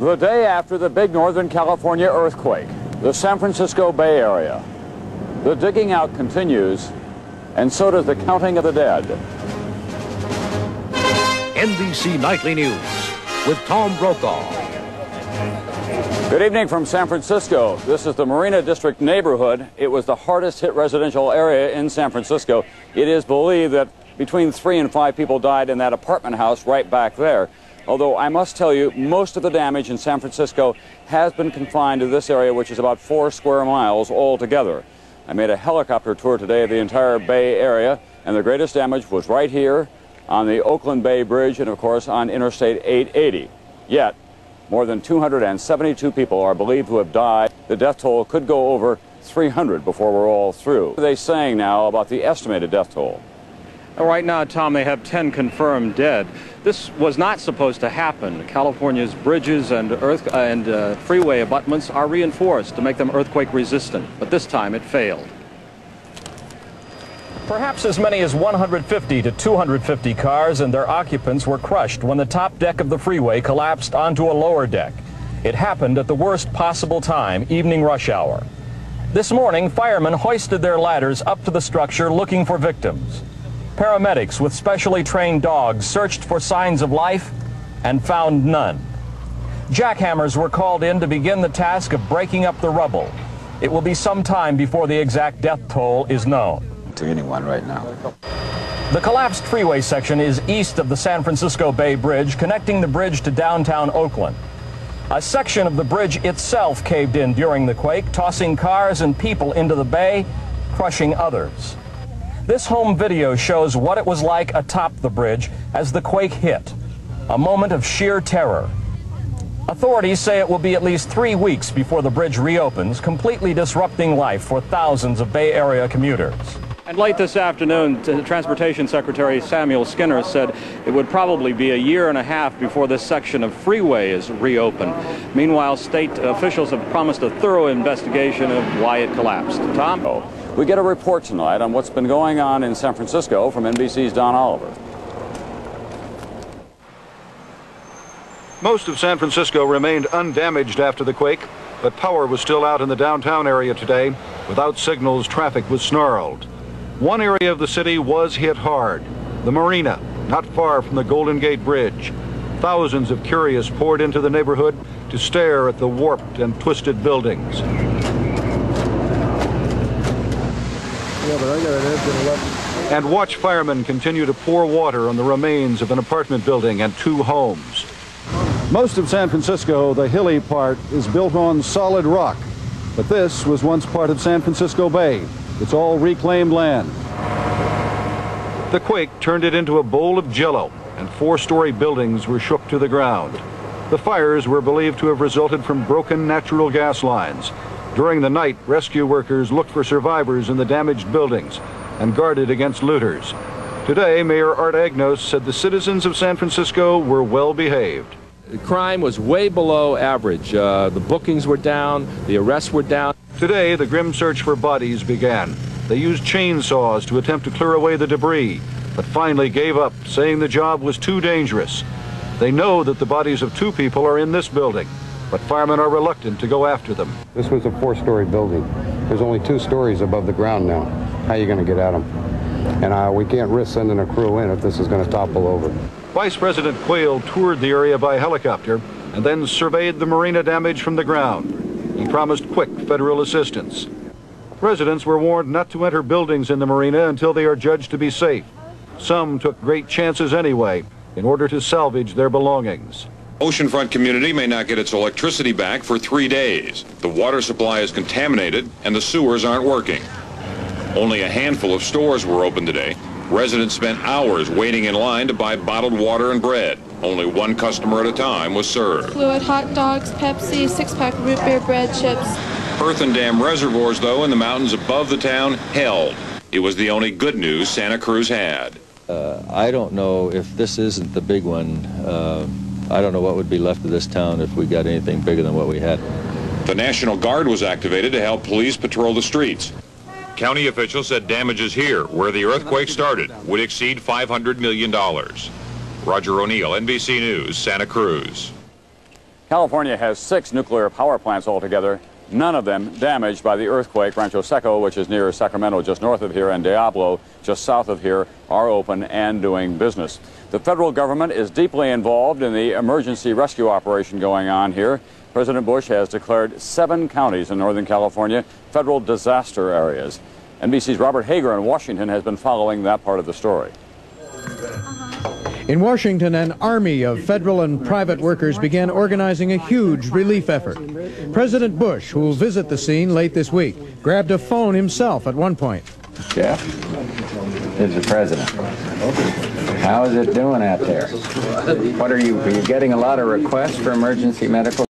The day after the big Northern California earthquake, the San Francisco Bay Area. The digging out continues, and so does the counting of the dead. NBC Nightly News with Tom Brokaw. Good evening from San Francisco. This is the Marina District neighborhood. It was the hardest hit residential area in San Francisco. It is believed that between three and five people died in that apartment house right back there. Although I must tell you, most of the damage in San Francisco has been confined to this area, which is about four square miles altogether. I made a helicopter tour today of the entire Bay Area, and the greatest damage was right here on the Oakland Bay Bridge and, of course, on Interstate 880. Yet, more than 272 people are believed to have died. The death toll could go over 300 before we're all through. What are they saying now about the estimated death toll? Right now, Tom, they have 10 confirmed dead. This was not supposed to happen. California's bridges and earth and uh, freeway abutments are reinforced to make them earthquake resistant, but this time it failed. Perhaps as many as 150 to 250 cars and their occupants were crushed when the top deck of the freeway collapsed onto a lower deck. It happened at the worst possible time, evening rush hour. This morning, firemen hoisted their ladders up to the structure looking for victims. Paramedics with specially trained dogs searched for signs of life and found none. Jackhammers were called in to begin the task of breaking up the rubble. It will be some time before the exact death toll is known. To anyone right now. The collapsed freeway section is east of the San Francisco Bay Bridge, connecting the bridge to downtown Oakland. A section of the bridge itself caved in during the quake, tossing cars and people into the bay, crushing others. This home video shows what it was like atop the bridge as the quake hit. A moment of sheer terror. Authorities say it will be at least three weeks before the bridge reopens, completely disrupting life for thousands of Bay Area commuters. And late this afternoon, Transportation Secretary Samuel Skinner said it would probably be a year and a half before this section of freeway is reopened. Meanwhile, state officials have promised a thorough investigation of why it collapsed. Tom? Oh. We get a report tonight on what's been going on in San Francisco from NBC's Don Oliver. Most of San Francisco remained undamaged after the quake, but power was still out in the downtown area today. Without signals, traffic was snarled. One area of the city was hit hard, the marina, not far from the Golden Gate Bridge. Thousands of curious poured into the neighborhood to stare at the warped and twisted buildings. And watch firemen continue to pour water on the remains of an apartment building and two homes. Most of San Francisco, the hilly part, is built on solid rock. But this was once part of San Francisco Bay. It's all reclaimed land. The quake turned it into a bowl of jello, and four-story buildings were shook to the ground. The fires were believed to have resulted from broken natural gas lines. During the night, rescue workers looked for survivors in the damaged buildings and guarded against looters. Today, Mayor Art Agnos said the citizens of San Francisco were well behaved. The crime was way below average. Uh, the bookings were down, the arrests were down. Today, the grim search for bodies began. They used chainsaws to attempt to clear away the debris, but finally gave up, saying the job was too dangerous. They know that the bodies of two people are in this building, but firemen are reluctant to go after them. This was a four-story building. There's only two stories above the ground now. How are you going to get at them? And uh, we can't risk sending a crew in if this is going to topple over. Vice President Quayle toured the area by helicopter and then surveyed the marina damage from the ground. He promised quick federal assistance. Residents were warned not to enter buildings in the marina until they are judged to be safe. Some took great chances anyway in order to salvage their belongings. Oceanfront community may not get its electricity back for three days. The water supply is contaminated and the sewers aren't working. Only a handful of stores were open today. Residents spent hours waiting in line to buy bottled water and bread. Only one customer at a time was served. Fluid hot dogs, Pepsi, six-pack root beer bread, chips. Earth and dam reservoirs, though, in the mountains above the town held. It was the only good news Santa Cruz had. Uh, I don't know if this isn't the big one. Uh, I don't know what would be left of this town if we got anything bigger than what we had. The National Guard was activated to help police patrol the streets. County officials said damages here, where the earthquake started, would exceed $500 million. Roger O'Neill, NBC News, Santa Cruz. California has six nuclear power plants altogether, none of them damaged by the earthquake. Rancho Seco, which is near Sacramento, just north of here, and Diablo, just south of here, are open and doing business. The federal government is deeply involved in the emergency rescue operation going on here. President Bush has declared seven counties in Northern California federal disaster areas. NBC's Robert Hager in Washington has been following that part of the story. In Washington, an army of federal and private workers began organizing a huge relief effort. President Bush, who will visit the scene late this week, grabbed a phone himself at one point. Jeff, is the president. How is it doing out there? What are you, are you getting a lot of requests for emergency medical